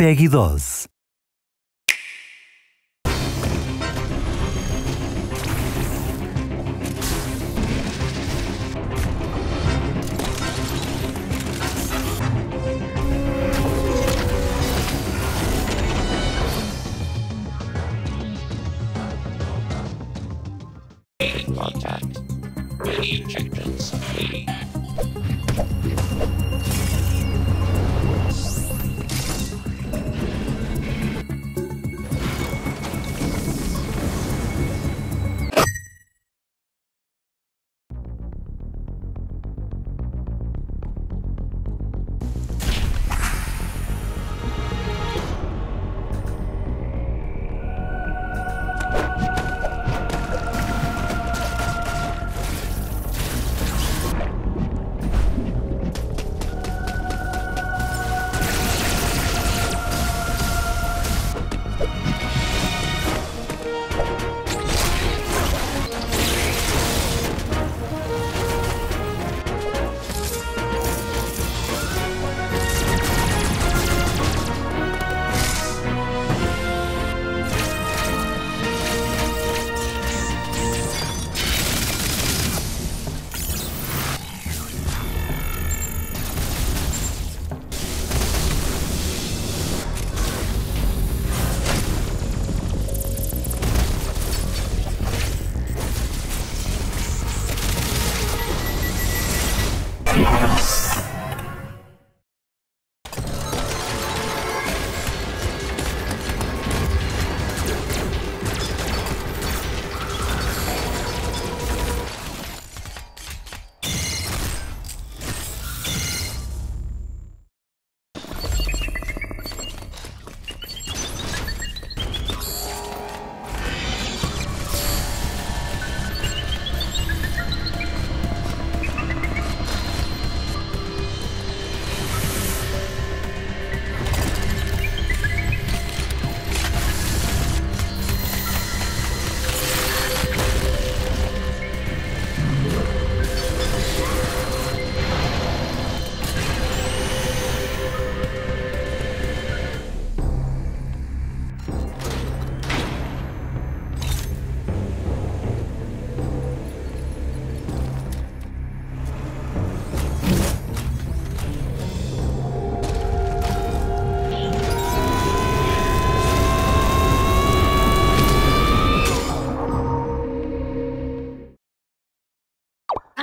PEGI 12. in contact. Injections. ります。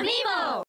¡Vivo!